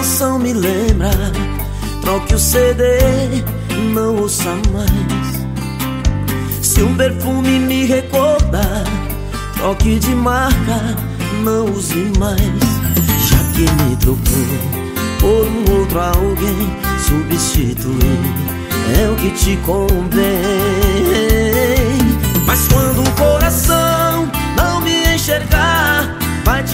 canção me lembra, troque o CD, não ouça mais. Se um perfume me recorda, troque de marca, não use mais. Já que me trocou por um outro alguém, substituir é o que te convém. Mas quando o coração não me enxergar,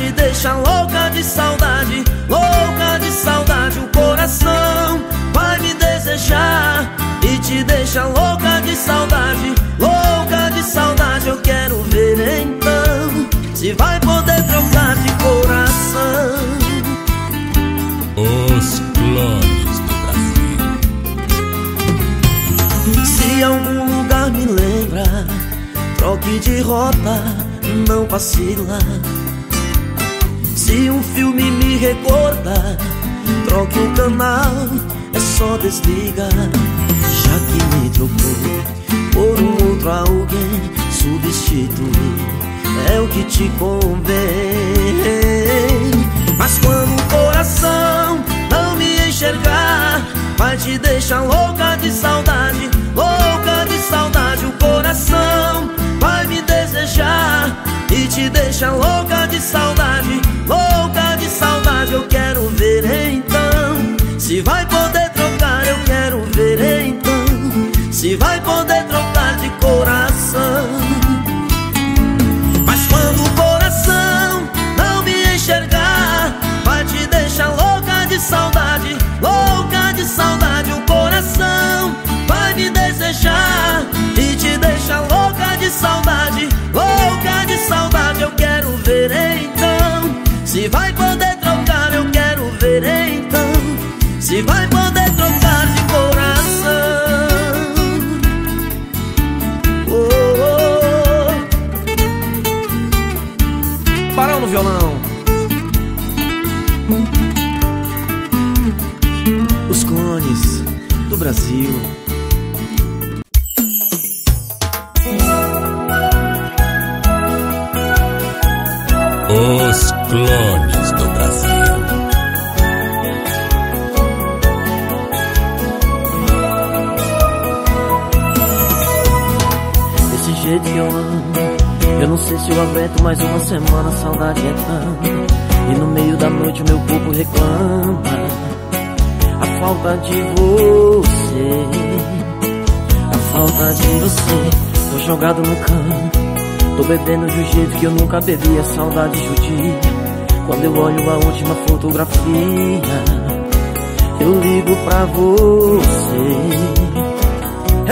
te deixar louca de saudade, louca de saudade. O coração vai me desejar e te deixa louca de saudade, louca de saudade. Eu quero ver então se vai poder trocar de coração. Os clones do Brasil. Se algum lugar me lembra, troque de rota, não vacila. Se um filme me recorda, troque o canal, é só desligar. Já que me trocou por um outro alguém, substituir é o que te convém. Mas quando o coração não me enxergar, vai te deixar louca de saudade, louca saudade, louca de saudade. O coração vai me desejar e te deixa louca de saudade, louca de saudade. Eu quero ver então se vai poder trocar. Eu quero ver então se vai poder trocar de coração. Oh, oh. Barão no violão. Brasil. Os clones do Brasil. Desse jeito que eu amo. Eu não sei se eu aguento mais uma semana, a saudade é tanta. E no meio da noite meu corpo reclama a falta de você. A falta de você. Tô jogado no canto. Tô bebendo de um jeito que eu nunca bebi, a saudade judia. Quando eu olho a última fotografia, eu ligo pra você.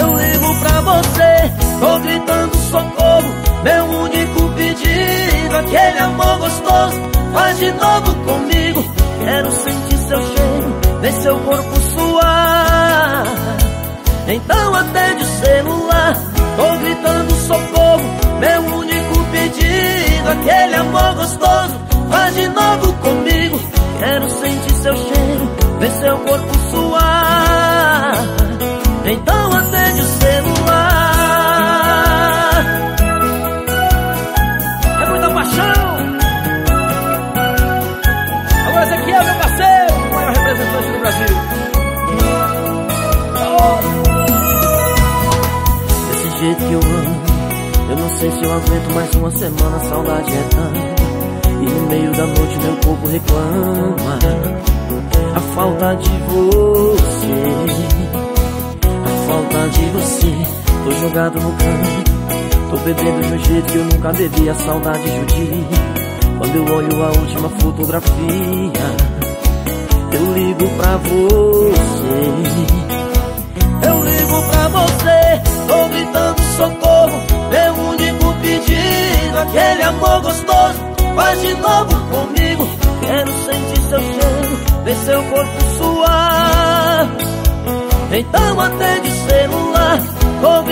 Eu ligo pra você, tô gritando socorro. Meu único pedido, aquele amor gostoso, faz de novo comigo. Quero sentir seu cheiro, ver seu corpo suar. Então atende o celular, tô gritando socorro. Meu único pedido, aquele amor gostoso, faz de novo comigo. Quero sentir seu cheiro, ver seu corpo suar. Então atende o celular. Jeito que eu amo. Eu não sei se eu aguento mais uma semana, a saudade é tanta. E no meio da noite meu corpo reclama a falta de você. A falta de você. Tô jogado no canto. Tô bebendo de um jeito que eu nunca bebi, a saudade judia. Quando eu olho a última fotografia, eu ligo pra você. Eu ligo pra você, tô gritando socorro. Meu único pedido, aquele amor gostoso, faz de novo comigo. Quero sentir seu cheiro, ver seu corpo suar. Então atende o celular, tô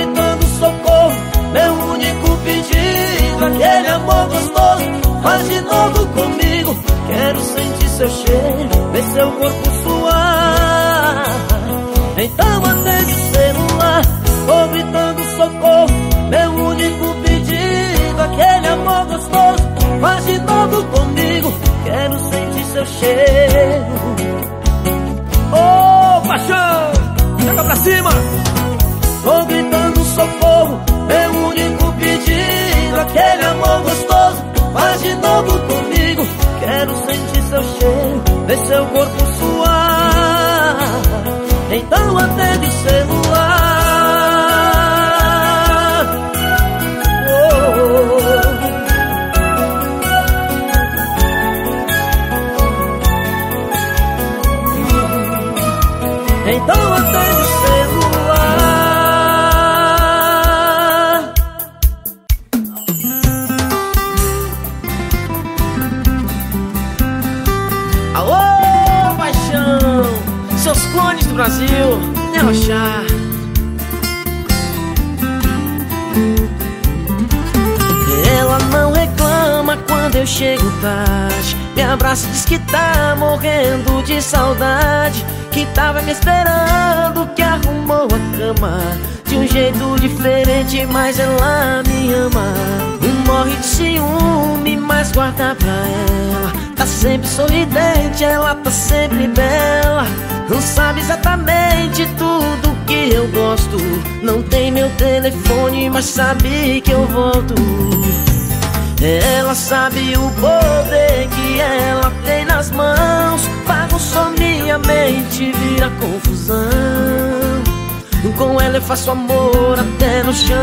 saudade que tava me esperando, que arrumou a cama De um jeito diferente, mas ela me ama. Morre de ciúme, mas guarda pra ela. Tá sempre sorridente, ela tá sempre bela. Não sabe exatamente tudo que eu gosto. Não tem meu telefone, mas sabe que eu volto ela sabe o poder que ela tem nas mãos. Bagunçou minha mente, vira confusão. Com ela eu faço amor até no chão.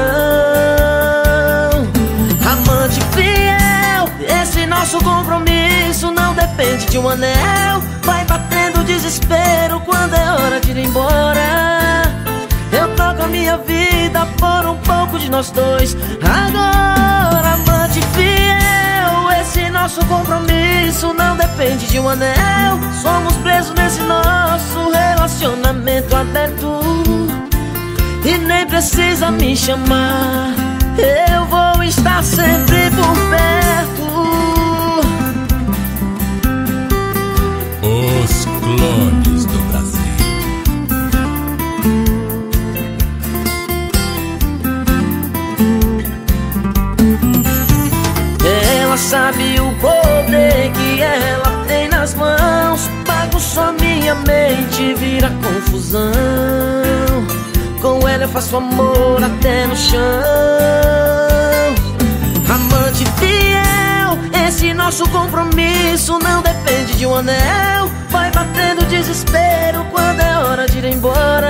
Amante fiel, esse nosso compromisso Não depende de um anel. Vai batendo desespero quando é hora de ir embora. Eu troco a minha vida por um pouco de nós dois. Agora, amante nosso compromisso não depende de um anel. Somos presos nesse nosso relacionamento aberto. E nem precisa me chamar. Eu vou estar sempre por perto. Os clones sabe o poder que ela tem nas mãos. Bagunça minha mente, vira confusão. Com ela eu faço amor até no chão. Amante fiel, esse nosso compromisso Não depende de um anel. Vai batendo desespero quando é hora de ir embora.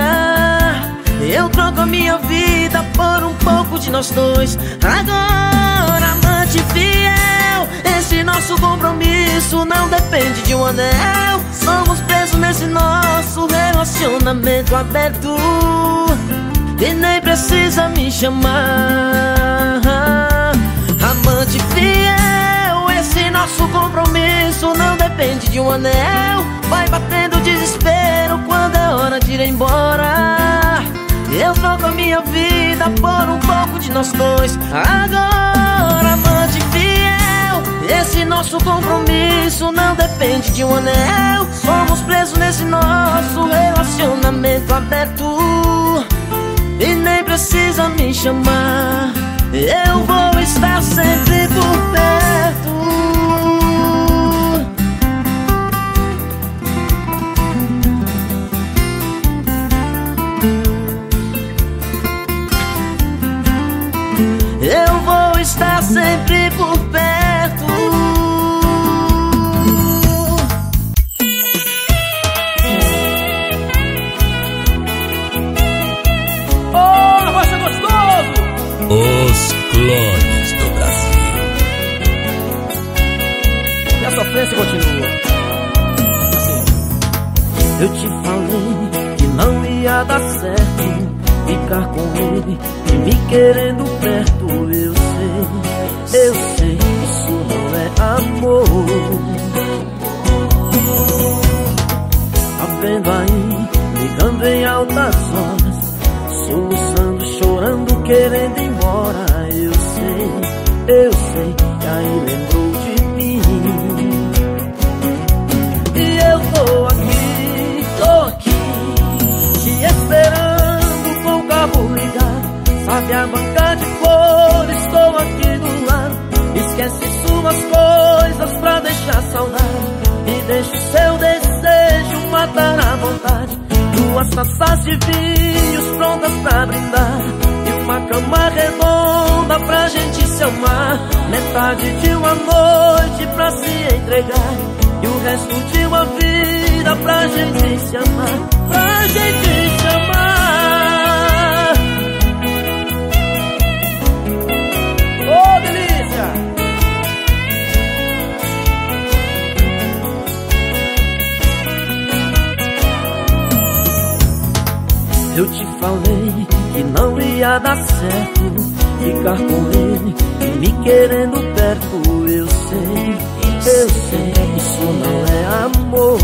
Eu troco a minha vida por um pouco de nós dois. Agora, amante fiel Esse nosso compromisso não depende de um anel. Somos presos nesse nosso relacionamento aberto. E nem precisa me chamar. Amante fiel Esse nosso compromisso não depende de um anel. Vai batendo desespero quando é hora de ir embora. Eu troco a minha vida por um pouco de nós dois. Agora, amante Esse nosso compromisso não depende de um anel. Somos presos nesse nosso relacionamento aberto. E nem precisa me chamar. Eu vou estar sempre por perto. Eu vou estar sempre por perto. Eu te falei que não ia dar certo ficar com ele e me querendo perto. Eu sei, eu sei, isso não é amor. Tá vendo aí, ligando em altas horas, soluçando, chorando, querendo ir embora. Eu sei, eu sei, que aí lembrou a minha banca de cor estou aqui do lado. Esquece suas coisas pra deixar saudade. E deixa o seu desejo matar à vontade. Duas taças de vinhos prontas pra brindar. E uma cama redonda pra gente se amar. Metade de uma noite pra se entregar. E o resto de uma vida pra gente se amar. Pra gente se amar. Eu te falei que não ia dar certo Ficar com ele e me querendo perto. Eu sei, eu sei, isso não é amor.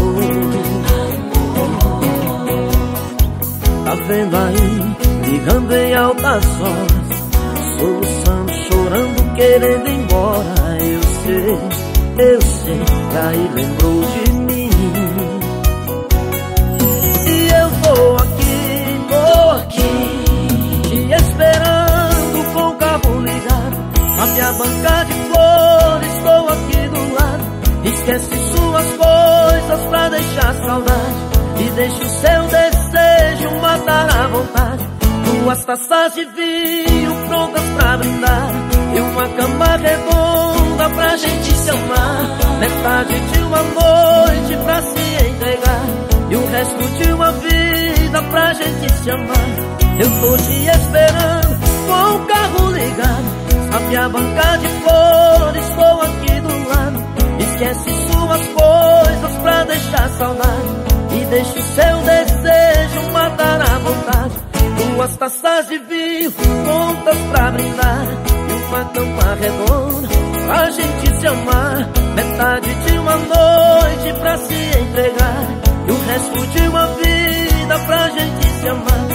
Tá vendo aí, ligando em altas horas Soluçando, chorando, querendo ir embora. Eu sei, eu sei, que aí lembrou de a banca de flores, estou aqui do lado. Esquece suas coisas pra deixar saudade. E deixa o seu desejo matar a vontade. Duas taças de vinho prontas pra brindar. E uma cama redonda pra gente se amar. Metade de uma noite pra se entregar. E o resto de uma vida pra gente se amar. Eu tô te esperando com o carro ligado A banca de flores, estou aqui do lado. Esquece suas coisas pra deixar saudade. E deixa o seu desejo matar a vontade. Duas taças de vinho prontas pra brindar. E uma cama redonda pra gente se amar. Metade de uma noite pra se entregar. E o resto de uma vida pra gente se amar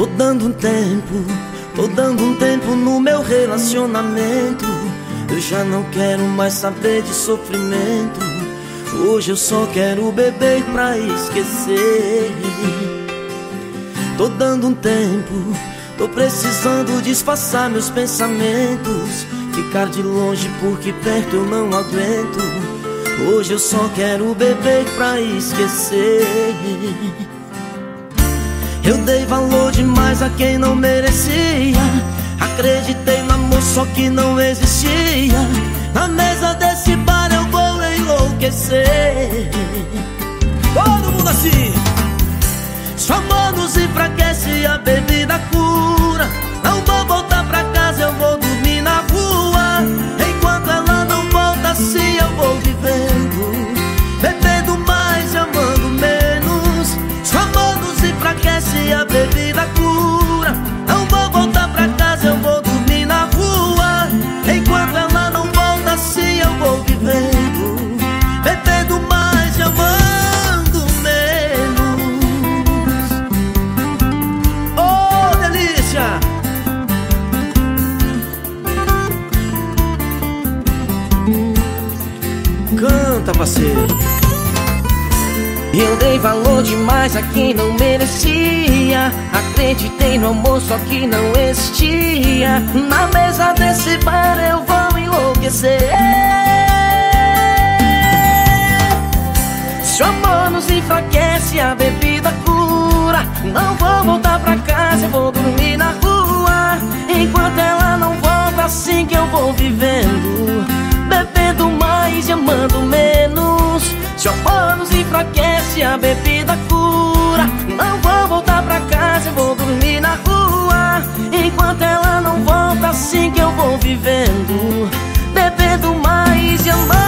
Tô dando um tempo, tô dando um tempo no meu relacionamento. Eu já não quero mais saber de sofrimento. Hoje eu só quero beber pra esquecer. Tô dando um tempo, tô precisando disfarçar meus pensamentos. Ficar de longe porque perto eu não aguento. Hoje eu só quero beber pra esquecer. Eu dei valor demais a quem não merecia. Acreditei no amor só que não existia. Na mesa desse bar eu vou enlouquecer. Todo mundo assim. Só amor nos enfraquece, a bebida cura. Não vou voltar pra casa, eu vou dei valor demais a quem não merecia. Acreditei no amor só que não existia. Na mesa desse bar eu vou enlouquecer. Se o amor nos enfraquece, a bebida cura. Não vou voltar pra casa, eu vou dormir na rua. Enquanto ela não volta, assim que eu vou vivendo a bebida cura. Não vou voltar pra casa, eu vou dormir na rua. Enquanto ela não volta, assim que eu vou vivendo. Bebendo mais e amando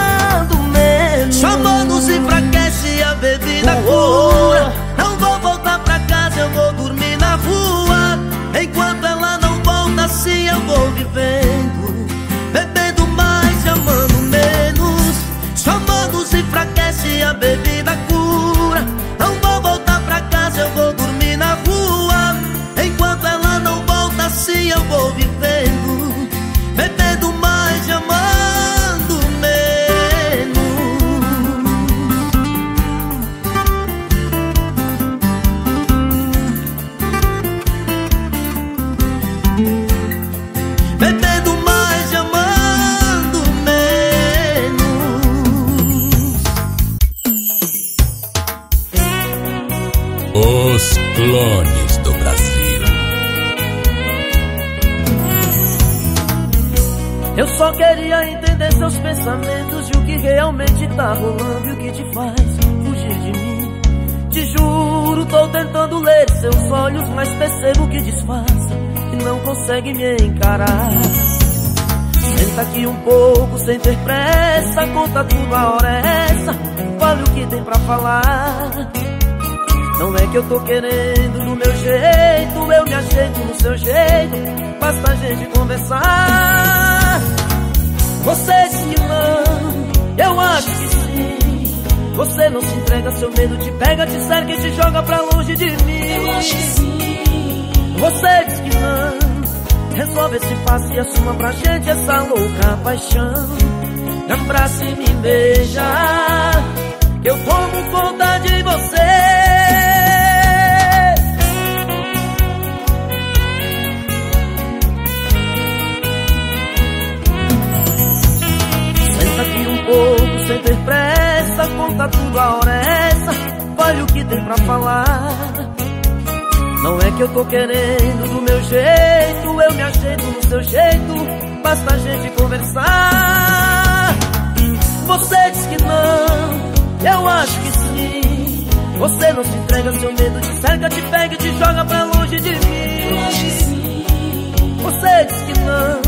consegue me encarar. Senta aqui um pouco sem ter pressa, conta tudo a hora é essa, fale o que tem pra falar. Não é que eu tô querendo do meu jeito, eu me ajeito no seu jeito, basta a gente conversar. Você diz que não, eu acho que sim. Você não se entrega, seu medo te pega, te cerca e te joga pra longe de mim. Eu acho que sim. Você diz que não. Resolve esse passe e assuma pra gente essa louca paixão. Me abraça e me beija, eu tomo conta de você. Senta aqui um sem ter pressa, conta tudo a hora é essa, fale o que tem pra falar. Não é que eu tô querendo do meu jeito, eu me ajeito no seu jeito, basta a gente conversar. Você diz que não, eu acho que sim. Você não se entrega, seu medo te cerca, te pega e te joga pra longe de mim. Você diz que não,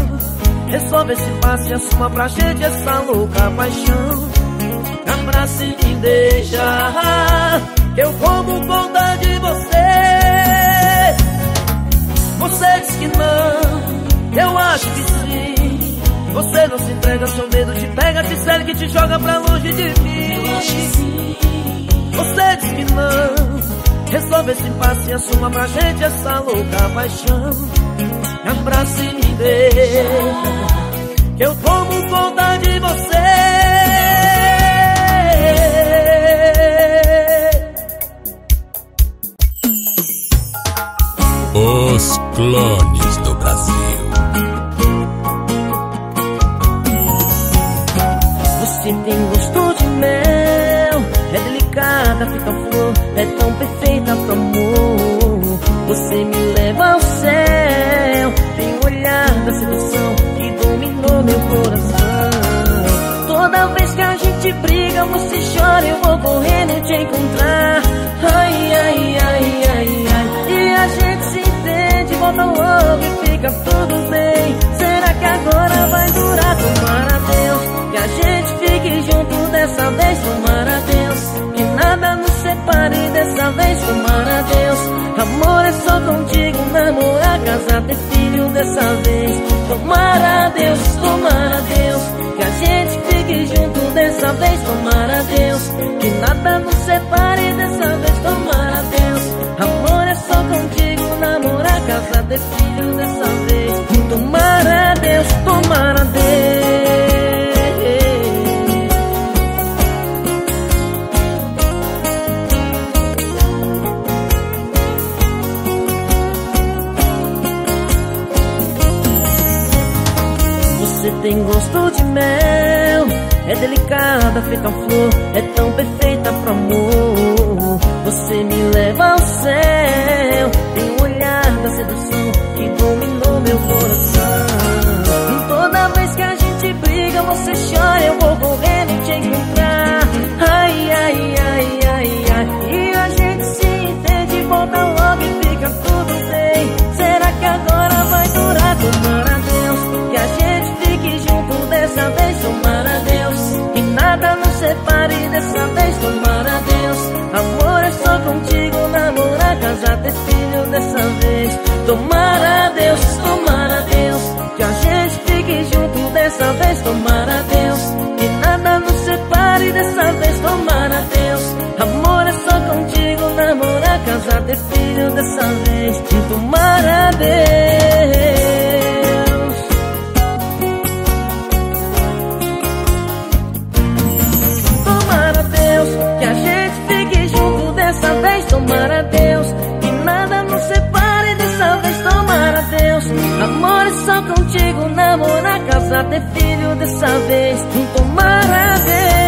resolve esse passe e assuma pra gente essa louca paixão. Abraça e me deixa, eu como conta de você. Você diz que não, eu acho que sim. Você não se entrega, seu medo te pega, te cerca e te joga pra longe de Eu acho que mim. sim. Você diz que não, resolve esse passe e assuma pra gente essa louca paixão. Me abraça e me deixa, que eu tomo conta clones do Brasil. Você tem gosto de mel, é delicada, fica flor, é tão perfeita pro amor. Você me leva ao céu, tem o olhar da sedução que dominou meu coração. Toda vez que a gente briga, você chora, eu vou correndo te encontrar. Fica tudo bem. Será que agora vai durar? Tomara Deus que a gente fique junto dessa vez. Tomara Deus que nada nos separe dessa vez. Tomara Deus, amor é só contigo, namorar, casar, ter filho dessa vez. Tomara Deus, tomara Deus que a gente fique junto dessa vez. Tomara Deus que nada nos separe dessa vez. Tomara Deus, namorar, casar, ter filho dessa vez. Tomara a Deus, tomara. Você tem gosto de mel, é delicada, feita flor, é tão perfeita pro amor. Você me leva ao céu, casar, ter filho dessa vez. Tomara Deus, tomara Deus que a gente fique junto dessa vez. Tomara Deus que nada nos separe dessa vez. Tomara Deus, amor é só contigo, namorar, casar, ter filho dessa vez. Tomara Deus. Casar, ter filho dessa vez. Tomara a Deus.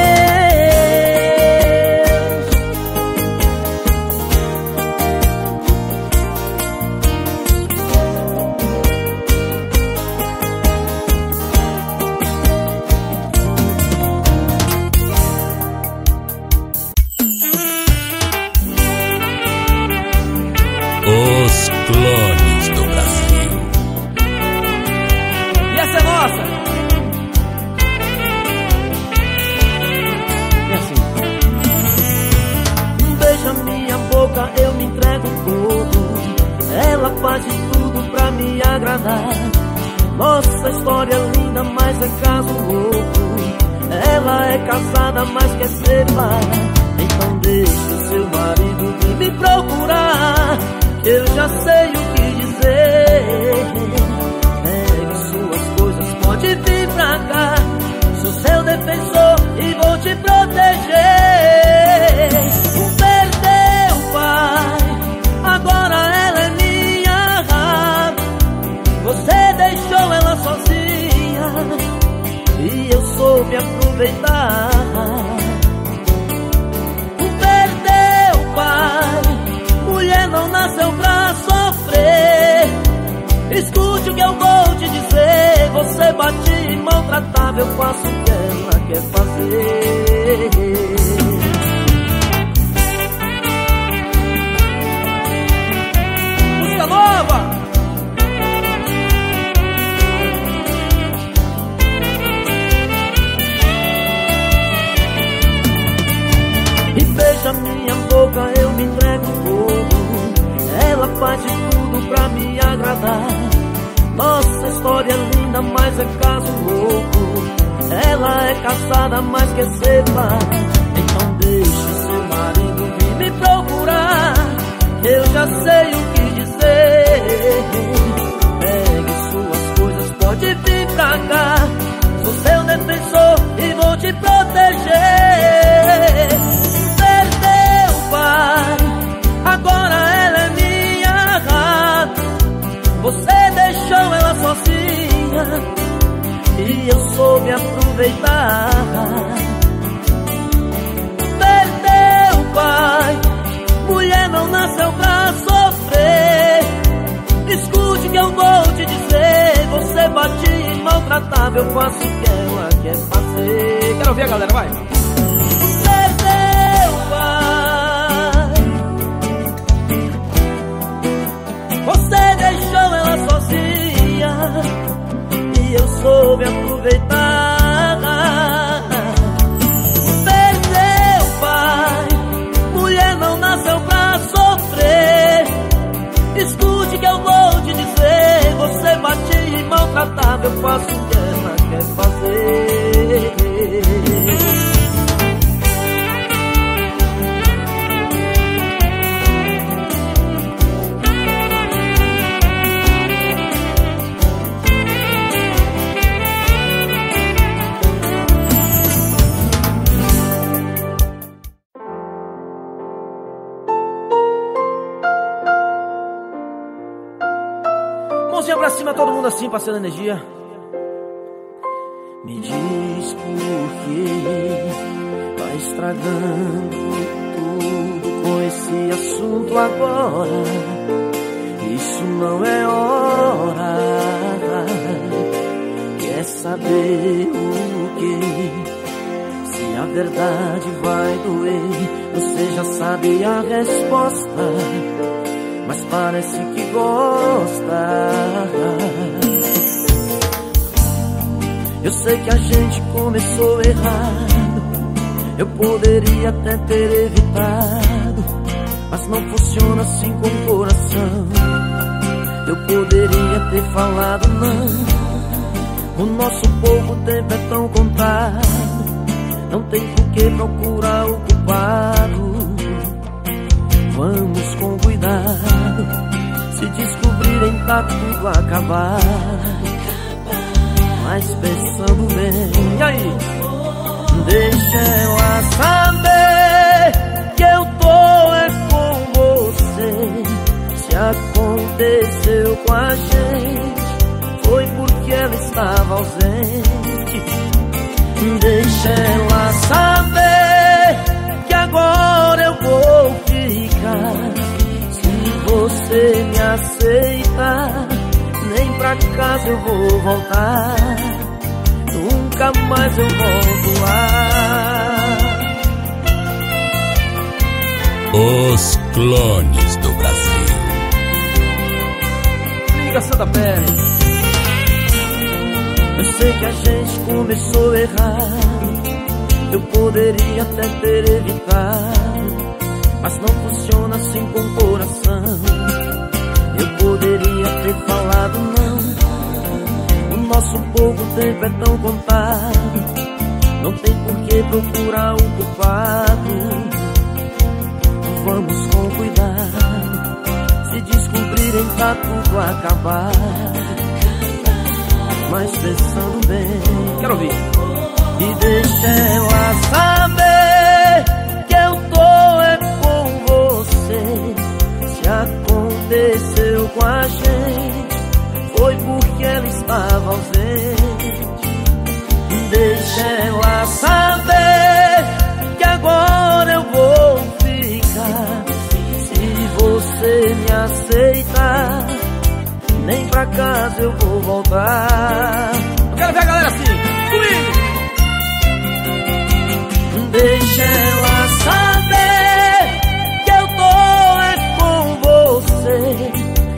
Nossa história é linda, mas é caso louco. Ela é casada, mas quer ser pai. Então deixe seu marido vir me procurar. Eu já sei o que dizer. Pegue suas coisas, pode vir pra cá. Sou seu defensor e vou te proteger. Você bate e maltratava, eu faço o que ela quer fazer. Música nova! E beija minha boca, eu me entrego fogo. Ela faz de tudo pra me agradar. Nossa história é linda, mas é caso louco. Ela é casada, mas quer ser pai. Então deixe seu marido vir me procurar. Eu já sei o que dizer. Pegue suas coisas, pode vir pra cá. Sou seu defensor aproveitar. Perdeu o pai, mulher não nasceu pra sofrer. Escute que eu vou te dizer, você bate e eu faço o que ela quer fazer. Quero ouvir a galera, vai. Perdeu o pai. Você deixou ela sozinha e eu soube aproveitar. Eu faço o que ela quer fazer. Mãozinha pra cima, todo mundo assim, passando energia. Me diz por que vai estragando tudo com esse assunto agora. Isso não é hora. Quer saber o que? Se a verdade vai doer, você já sabe a resposta mas parece que gosta. Eu sei que a gente começou errado, eu poderia até ter evitado, mas não funciona assim com o coração. Eu poderia ter falado não, o nosso pouco tempo é tão contado, não tem por que procurar o culpado. Vamos com cuidado. Se descobrirem, tá tudo acabado. Mas pensando bem, e aí? Deixa ela saber que eu tô é com você. Se aconteceu com a gente, foi porque ela estava ausente. Deixa ela saber que agora eu vou ficar. Se você me aceita, nem pra casa eu vou voltar. Nunca mais eu volto lá. Os clones do Brasil. Liga Santa Pele. Eu sei que a gente começou errado. Eu poderia até ter evitado, mas não funciona assim com o coração. Eu poderia ter falado não. Nosso pouco tempo é tão contado. Não tem por que procurar o culpado. Vamos com cuidado. Se descobrirem tá tudo acabado Mas pensando bem Quero ouvir. E deixa ela saber Que eu tô é com você. Se aconteceu com a gente Foi porque ela estava ausente Deixa ela saber Que agora eu vou ficar Se você me aceitar Nem pra casa eu vou voltar Eu quero ver a galera assim. Comigo. Deixa ela saber que eu tô é com você.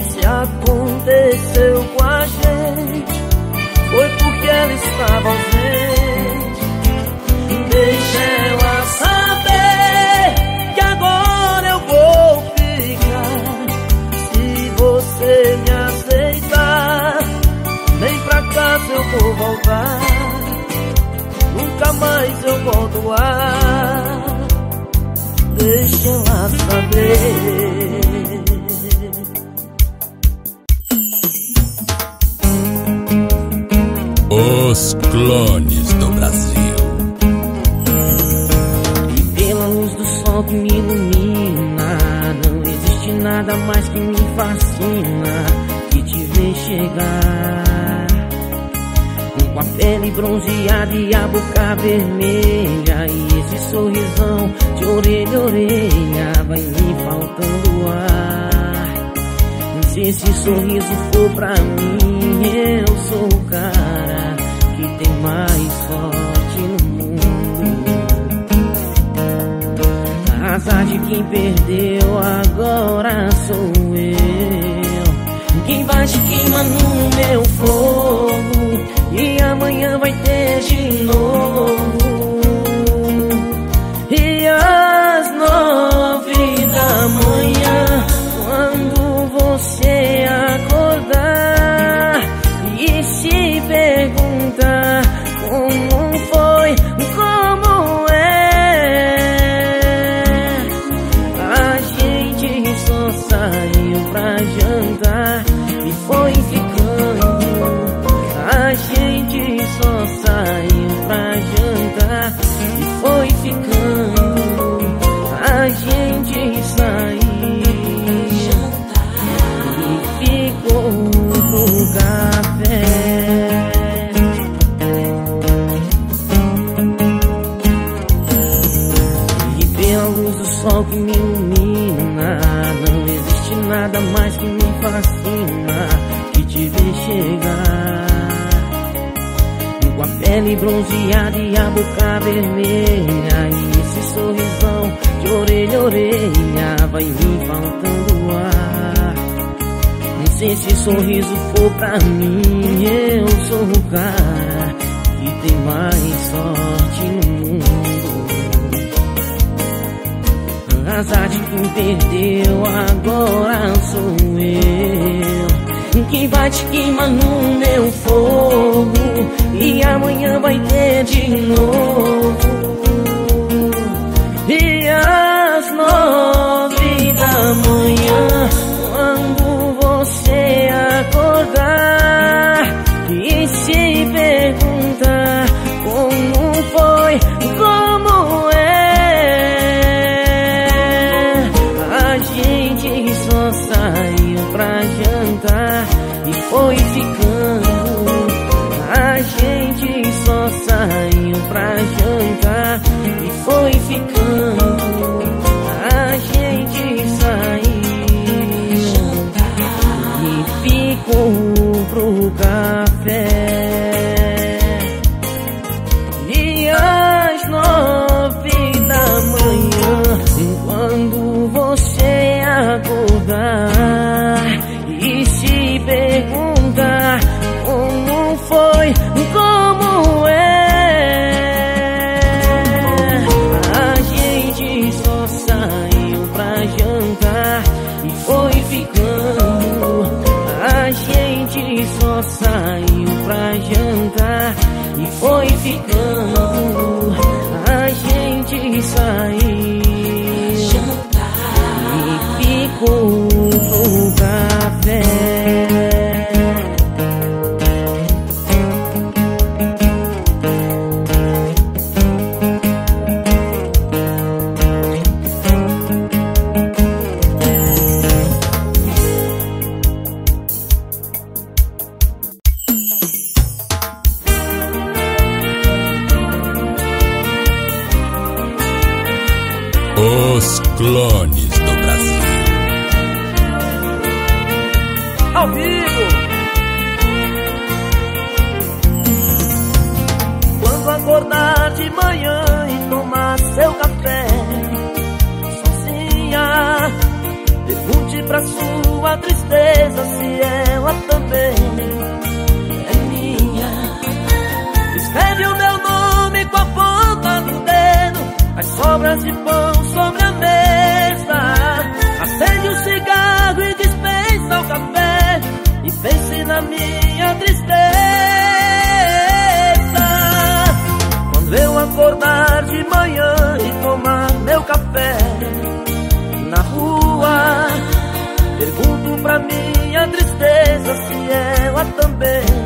Se aconteceu estava ausente. Deixa ela saber que agora eu vou ficar. Se você me aceitar, nem pra casa eu vou voltar. Nunca mais eu volto lá Deixa ela saber clones do Brasil. E pela luz do sol que me ilumina Não existe nada mais que me fascina Que te ver chegar. Com a pele bronzeada e a boca vermelha E esse sorrisão de orelha a orelha Vai me faltando ar. Se esse sorriso for pra mim Eu sou o cara mais sorte no mundo Azar de quem perdeu, agora sou eu. Quem bate queima no meu fogo. E amanhã vai ter Bronzeada e a boca vermelha E esse sorrisão de orelha a orelha Vai me faltando ar se esse sorriso for pra mim, eu sou o cara que tem mais sorte no mundo. Azar de quem perdeu, agora sou eu. Que vai te queimar no meu fogo, e amanhã vai ter de novo. E às minha tristeza. Quando eu acordar de manhã e tomar meu café Na rua Pergunto pra minha tristeza se ela também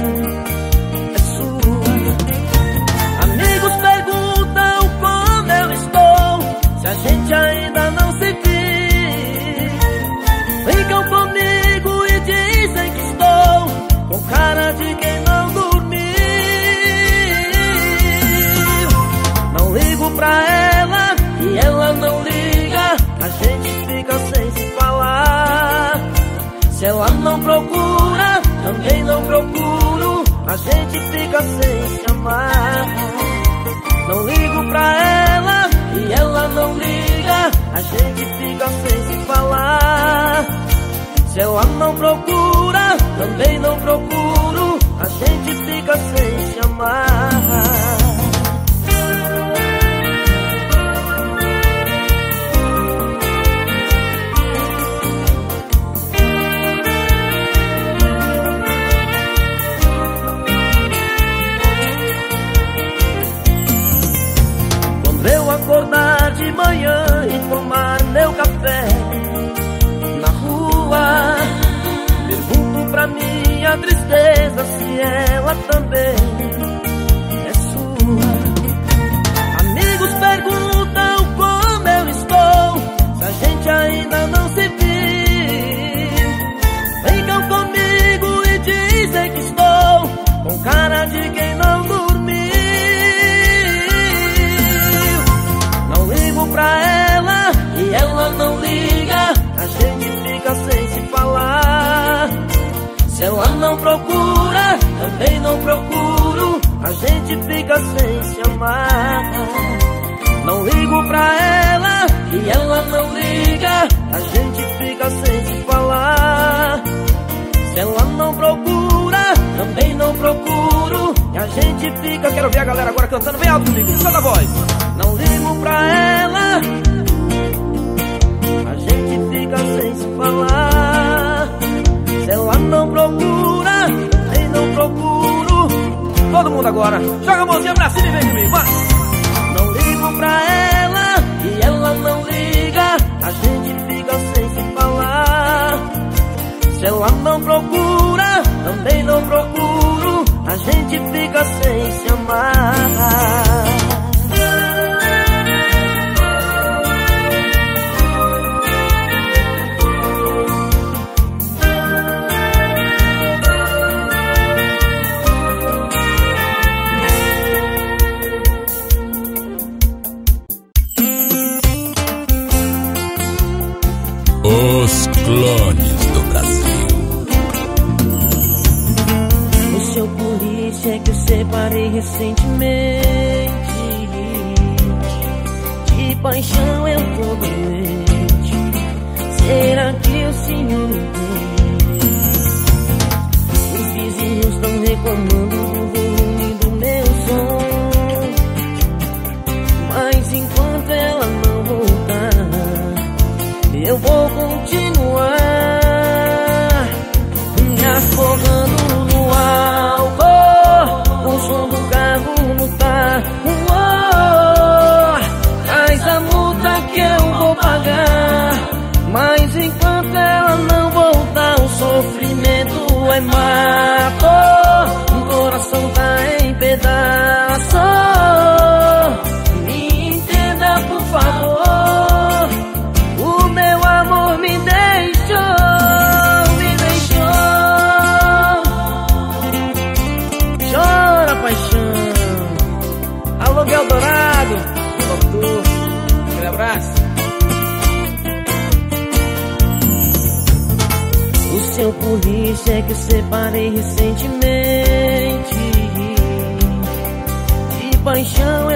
A gente fica sem se amar Não ligo pra ela e ela não liga. A gente fica sem se falar. Se ela não procura, também não procuro. A gente fica sem se amar manhã e tomar meu café. Na rua, pergunto pra minha tristeza se ela também não procuro. A gente fica sem se amar. Não ligo pra ela e ela não liga. A gente fica sem se falar. Se ela não procura, também não procuro. E a gente fica. Quero ver a galera agora cantando bem alto comigo. Solta a voz. Não ligo pra ela. A gente fica sem se falar. Se ela não procura, nem não procuro. Todo mundo agora. Joga a mãozinha pra cima e vem comigo. Vai. Não ligo pra ela e ela não liga. A gente fica sem se falar. Se ela não procura, também não procuro. A gente fica sem se amar. Polícia que eu separei recentemente. De paixão eu tô doente. Será que o senhor me entende? Os vizinhos estão reclamando do volume do meu som. Mas enquanto ela não voltar Eu vou continuar sofrimento que separei recentemente. De paixão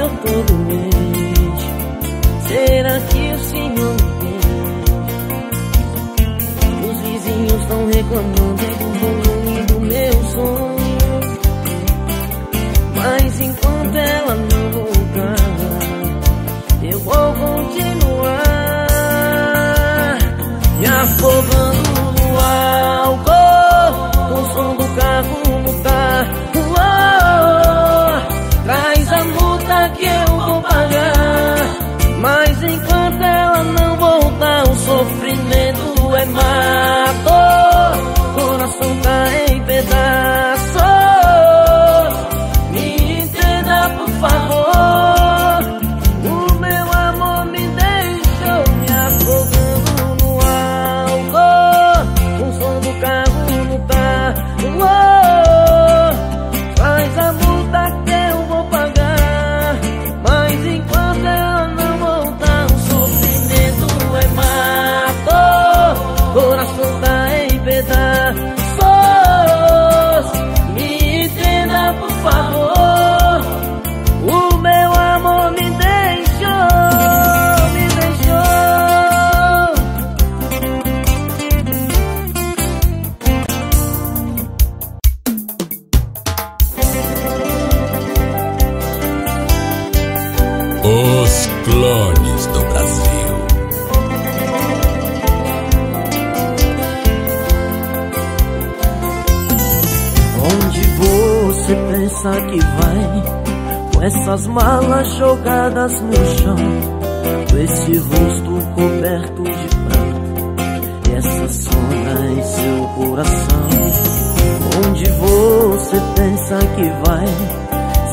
vai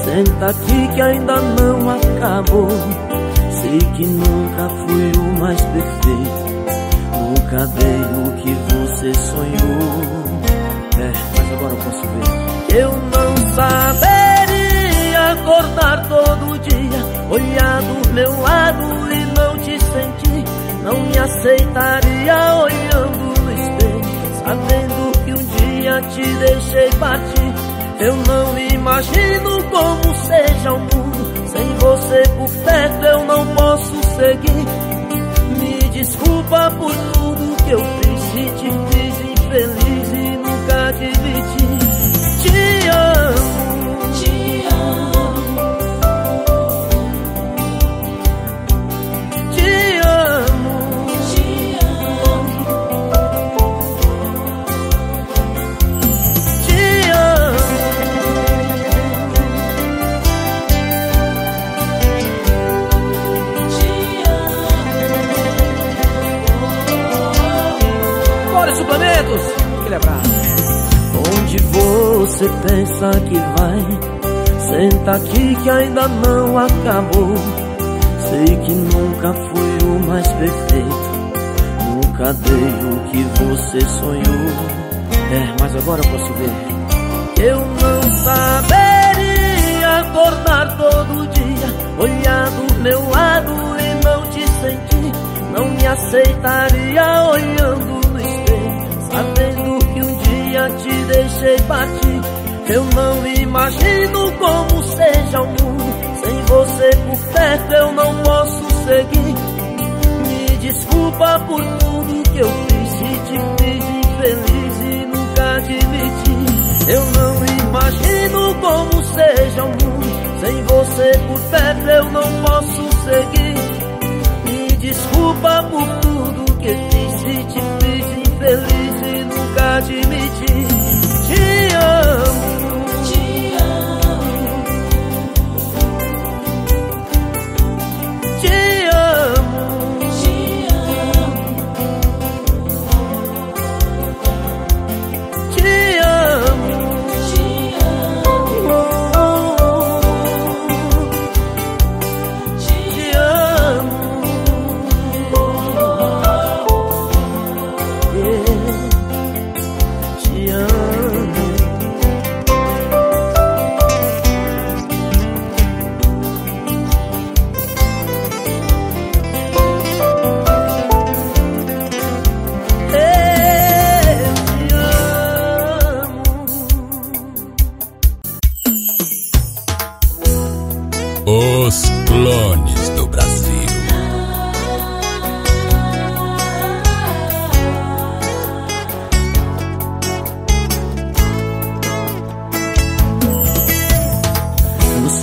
Senta aqui que ainda não acabou Sei que nunca fui o mais perfeito Nunca dei o que você sonhou é, mas agora eu posso ver. Eu não saberia acordar todo dia, olhar do meu lado e não te sentir. Não me aceitaria olhando no espelho, sabendo que um dia te deixei partir. Eu não imagino como seja o mundo. Sem você por perto eu não posso seguir. Me desculpa por tudo que eu fiz, se te fiz infeliz e nunca admiti. Você pensa que vai? Senta aqui que ainda não acabou. Sei que nunca fui o mais perfeito. Nunca dei o que você sonhou. É, mas agora eu posso ver. Eu não saberia acordar todo dia, olhar do meu lado e não te sentir. Não me aceitaria olhando deixei partir. Eu não imagino como seja o mundo. Sem você por perto eu não posso seguir. Me desculpa por tudo que eu fiz, se te fiz infeliz e nunca admiti. Eu não imagino como seja o mundo. Sem você por perto eu não posso seguir. Me desculpa por tudo que fiz, se te fiz infeliz e nunca admiti. Te amo,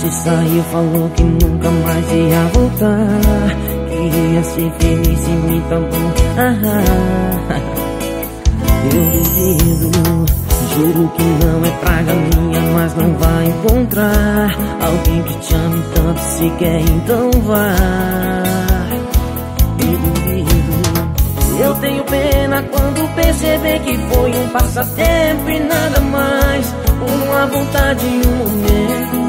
dia falou que nunca mais ia voltar. Queria ser feliz e me bom. Ah, Eu duvido Juro que não é praga minha Mas não vai encontrar Alguém que te ame tanto se quer então vá. Eu duvido Eu tenho pena quando perceber que foi um passatempo e nada mais. Uma vontade um momento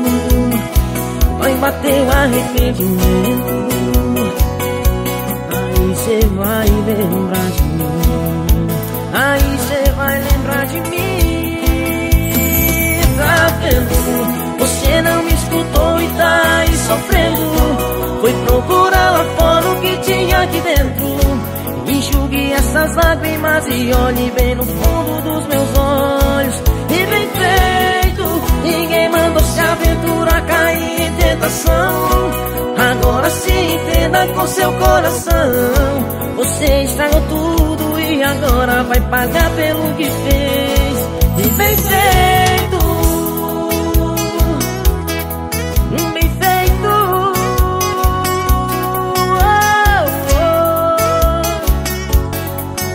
Vai bater arrependimento. Aí cê vai lembrar de mim. Aí cê vai lembrar de mim. Tá vendo? Você não me escutou e tá aí sofrendo. Foi procurar lá fora o que tinha aqui dentro. Enxugue essas lágrimas e olhe bem no fundo dos meus olhos ninguém mandou se aventurar cair em tentação. Agora se entenda com seu coração. Você estragou tudo e agora vai pagar pelo que fez. E bem feito. Bem feito. Oh,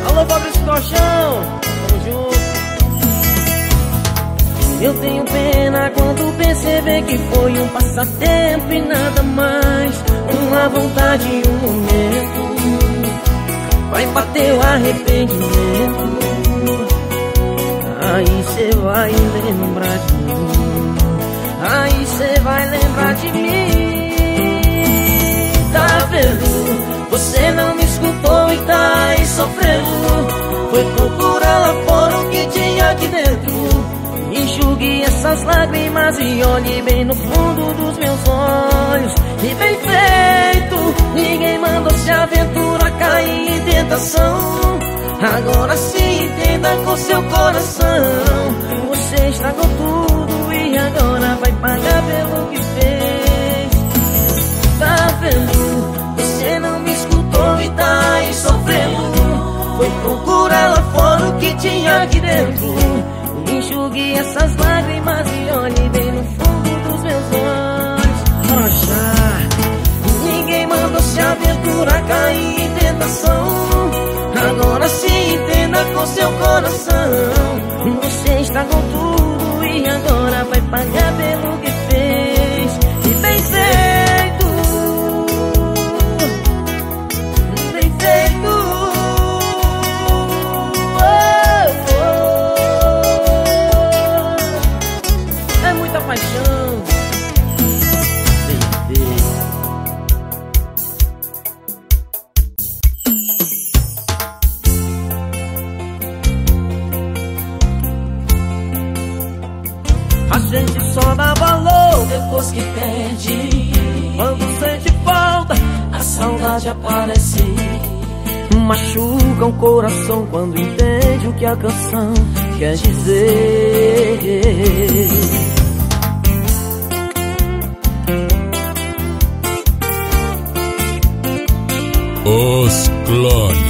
oh. Alô, Fabrício Colchão, eu tenho pena quando perceber que foi um passatempo e nada mais. Uma vontade e um momento. Vai bater o arrependimento. Aí cê vai lembrar de mim. Aí cê vai lembrar de mim. Tá vendo? Você não me escutou e tá aí sofrendo. Foi procurar lá fora o que tinha aqui dentro Enxugue essas lágrimas e olhe bem no fundo dos meus olhos. E bem feito, ninguém mandou se aventura cair em tentação. Agora se entenda com seu coração. Você estragou tudo e agora vai pagar pelo que fez. Tá vendo? Você não me escutou e tá aí sofrendo. Foi procurar lá fora o que tinha aqui dentro Enxugue essas lágrimas e olhe bem no fundo dos meus olhos. Broxar Ninguém mandou se aventurar cair em tentação. Agora se entenda com seu coração. Você está com tudo e agora vai pagar pelo que que perde. Quando sente falta, a saudade aparece. Machuca o coração quando entende o que a canção quer dizer. Os clones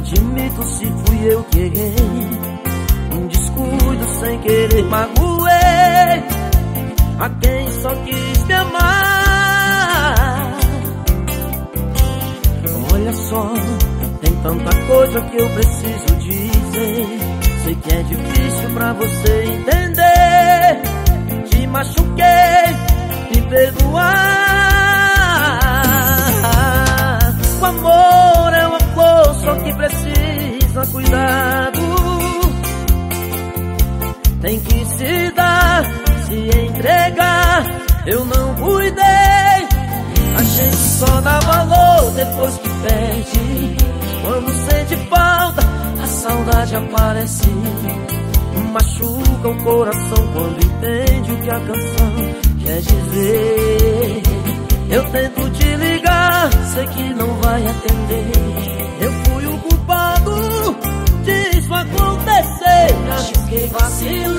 admito se fui eu que errei. Um descuido sem querer magoei a quem só quis me amar. Olha só, tem tanta coisa que eu preciso dizer. Sei que é difícil pra você entender. Te machuquei, me perdoar. O amor só que precisa cuidado. Tem que se dar, se entregar. Eu não cuidei. A gente só dá valor depois que perde. Quando sente falta, a saudade aparece. Machuca o coração quando entende o que a canção quer dizer. Eu tento te ligar, sei que não vai atender medo disso acontecer. Acho que vacilei,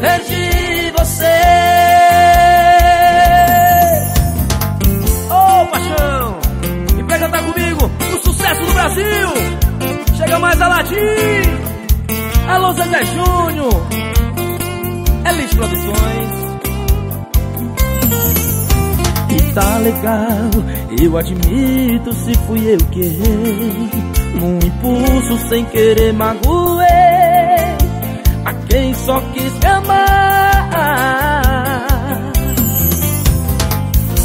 perdi você. Ô oh, paixão, e pra cantar comigo o sucesso do Brasil. Chega mais a latim. Alô Zé Júnior, é Elis Produções. E tá legal, eu admito se fui eu que errei. Num impulso sem querer magoei a quem só quis me amar.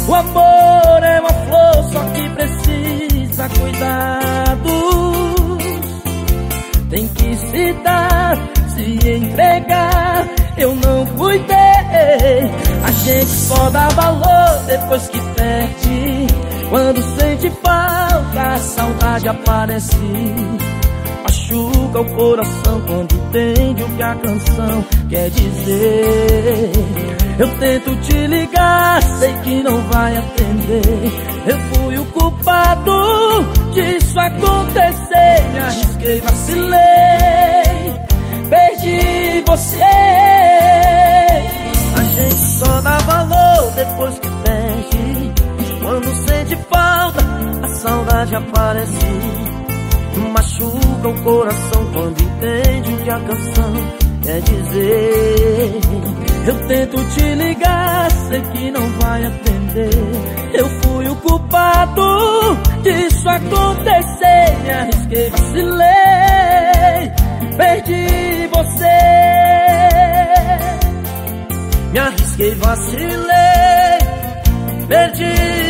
O amor é uma flor, só que precisa cuidados. Tem que se dar, se entregar. Eu não cuidei. A gente só dá valor depois que perde. Quando sente falta, a saudade aparece. Machuca o coração quando entende o que a canção quer dizer. Eu tento te ligar, sei que não vai atender. Eu fui o culpado disso acontecer. Me arrisquei, vacilei, perdi você. A gente só dá valor depois que perde. Quando sente falta, saudade aparece. Machuca o coração quando entende o que a canção quer dizer. Eu tento te ligar, sei que não vai atender. Eu fui o culpado disso acontecer. Me arrisquei, vacilei, perdi você. Me arrisquei, vacilei, perdi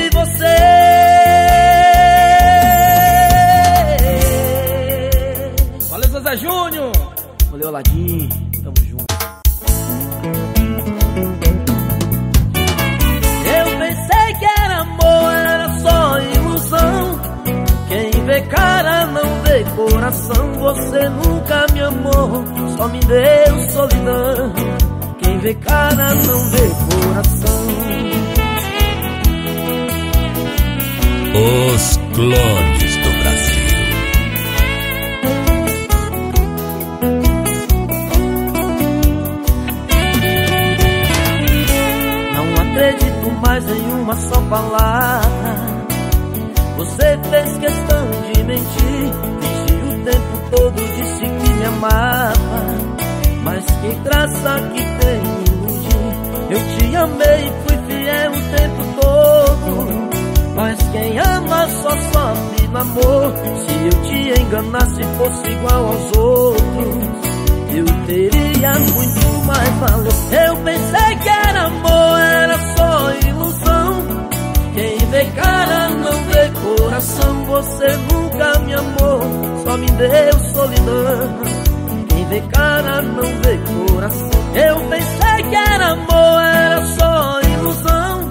Valeu, Aladim. Tamo junto. Eu pensei que era amor, era só ilusão. Quem vê cara não vê coração. Você nunca me amou, só me deu solidão. Quem vê cara não vê coração. Os clones uma só palavra. Você fez questão de mentir, fingiu o tempo todo, disse que me amava. Mas que graça que tem em iludir. Eu te amei, fui fiel o tempo todo. Mas quem ama só sofre no amor. Se eu te enganasse, fosse igual aos outros eu teria muito mais valor. Eu pensei que era amor, era só ilusão. Quem vê cara não vê coração. Você nunca me amou, só me deu solidão. Quem vê cara não vê coração. Eu pensei que era amor, era só ilusão.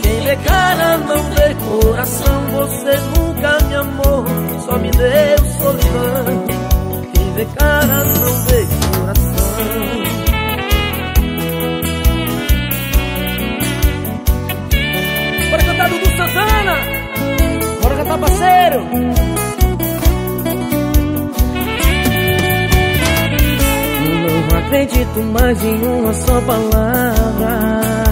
Quem vê cara não vê coração. Você nunca me amou, só me deu solidão. Quem vê cara não vê coração. Parceiro. Não acredito mais em uma só palavra.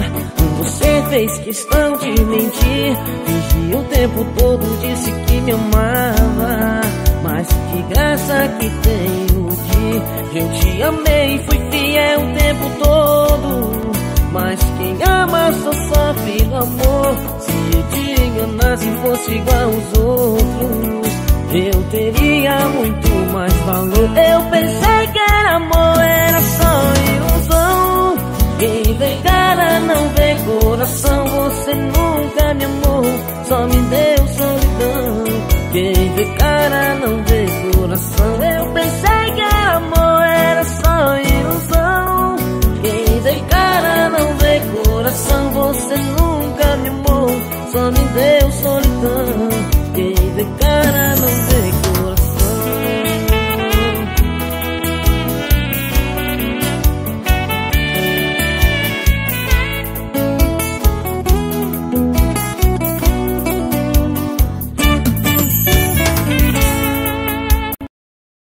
Você fez questão de mentir, fingiu o tempo todo, disse que me amava. Mas que graça que tem iludir. Eu te amei, fui fiel o tempo todo. Mas quem ama só sofre no amor. Se eu te eu nasci fosse igual aos outros, eu teria muito mais valor. Eu pensei que era amor, era só ilusão. Quem vê cara não vê coração, você nunca me amou, só me deu solidão. Quem vê cara não vê coração, eu pensei que era amor, era só ilusão. Quem vê cara não vê coração, você nunca só me deu solidão Quem vê cara não vê